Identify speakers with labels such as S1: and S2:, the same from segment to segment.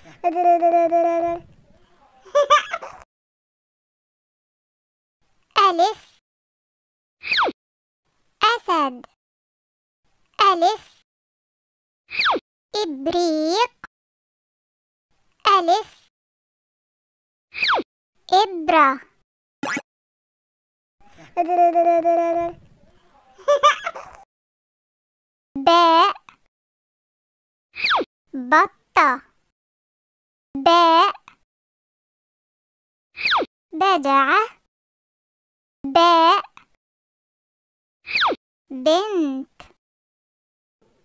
S1: ألف. أسد. ألف. إبريق. ألف. إبرة. باء. بطة. باء بجعة باء بنت.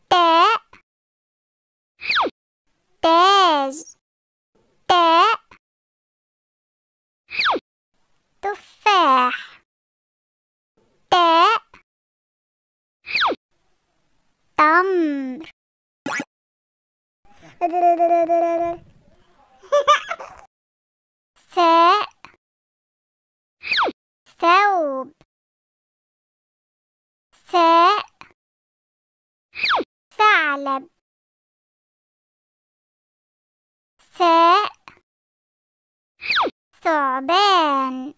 S1: تاء تاج. تاء تفاح. تاء تمر ثاء ثوب ثاء ثعلب ثاء ثعبان.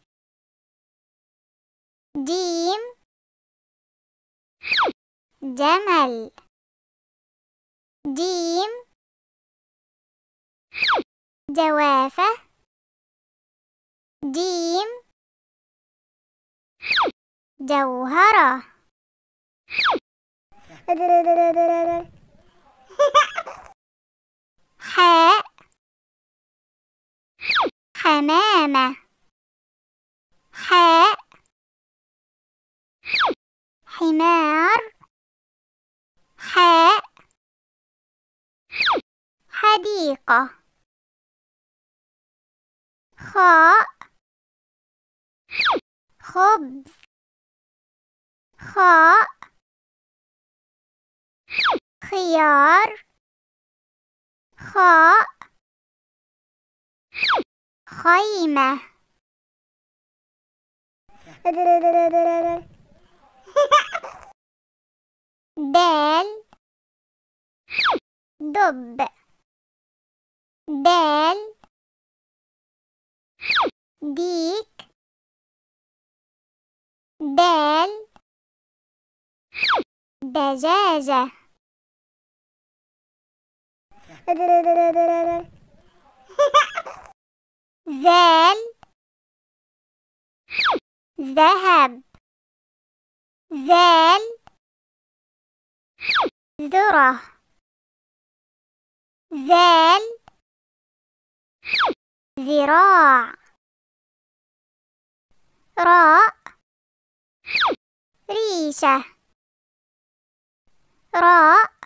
S1: جيم. جمل. جيم. جوافة. جيم. جوهرة. حاء حمامة حاء حمار. حاء حديقة. خاء خبز. خاء خيار خاء خيمة. دال دب. دال ديك. دال دجاجة. ذال ذهب ذال ذرة ذال ذراع راء ريشة راء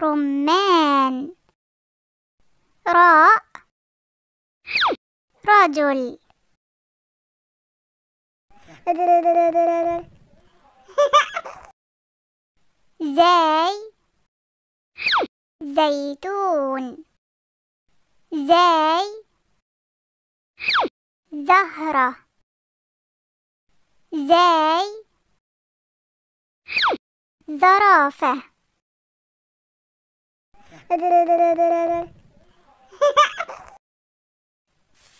S1: رمان. راء. رجل. زاي زيتون. زاي زهرة. زاي زرافة.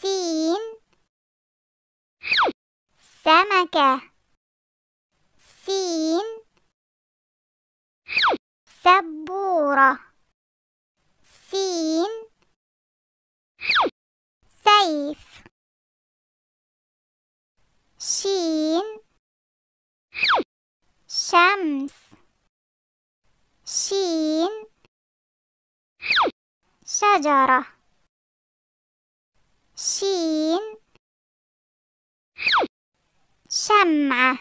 S1: سين سمكة سين سبورة سين سيف شين شمس شين شجرة. شين. شمعة.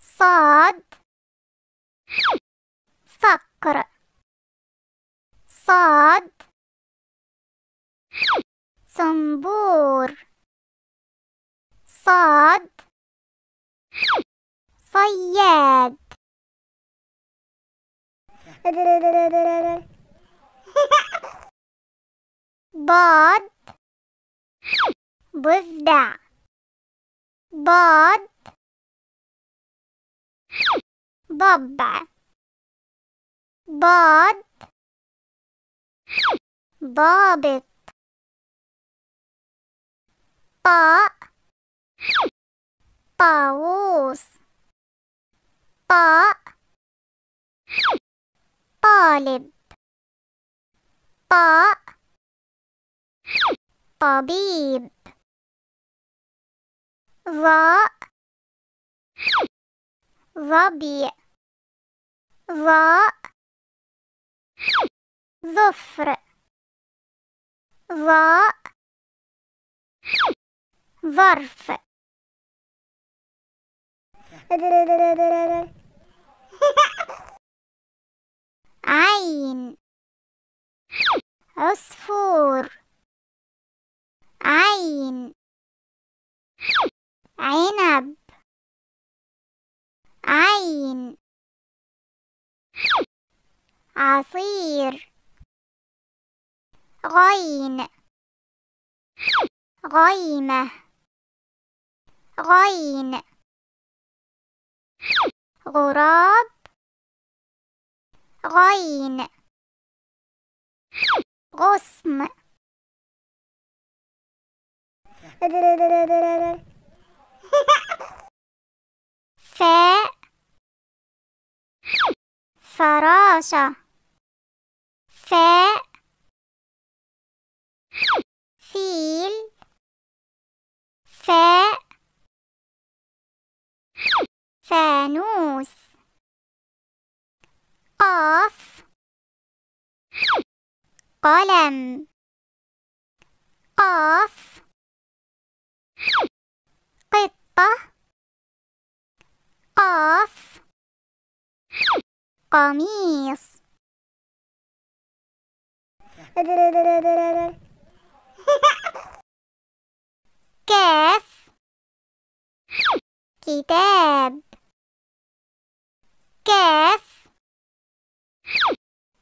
S1: صاد. صقر. صاد. صنبور. صاد. صياد. Bad, Buzda. Bad, baba, bad, babit, Pa. Paus. Pa. طالب. طاء طبيب. ظاء ظبي. ظاء ظفر. ظاء ظرف. عين عصفور عين عنب عين عصير غين غيمة غين غراب. غين. غصن. فاء فراشة. فاء فيل. فاء فانوس. قاف. قلم. قاف. قطة. قاف. قميص. كاف. كتاب. كاف.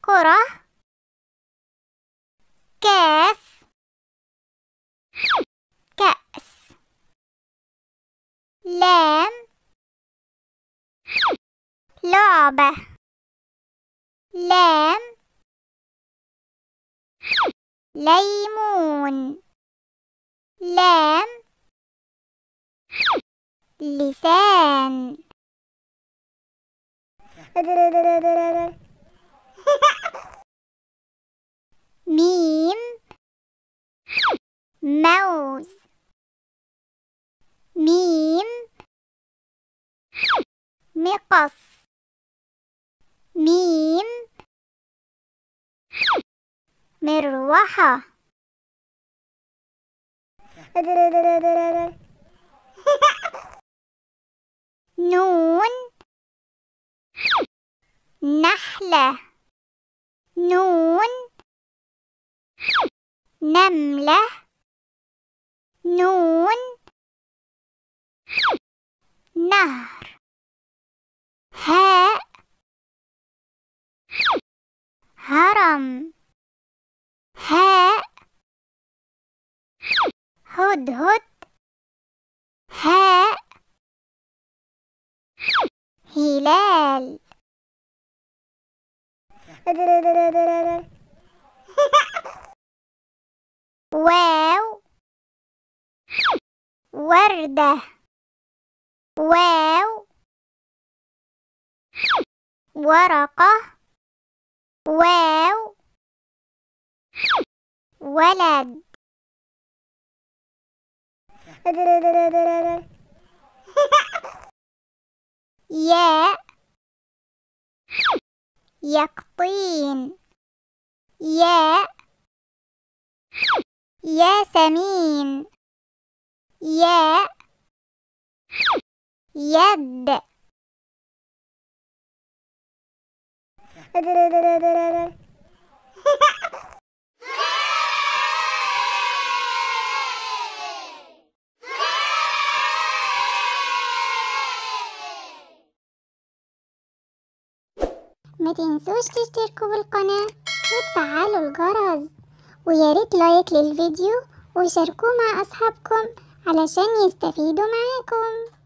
S1: كرة كاف. كأس. لام. لعبة. لام. ليمون. لام. لسان ميم موز ميم مقص ميم. مروحة. نون. نحلة. نون. نملة. نون. نهر هاء هرم هاء هدهد هاء. هلال. واو. وردة. واو. ورقة. واو. ولد. ياء يقطين. ياء ياسمين. ياء يد. تنسوش تشتركوا بالقناة وتفعلوا الجرس. وياريت لايك للفيديو وشاركوه مع أصحابكم علشان يستفيدوا معاكم.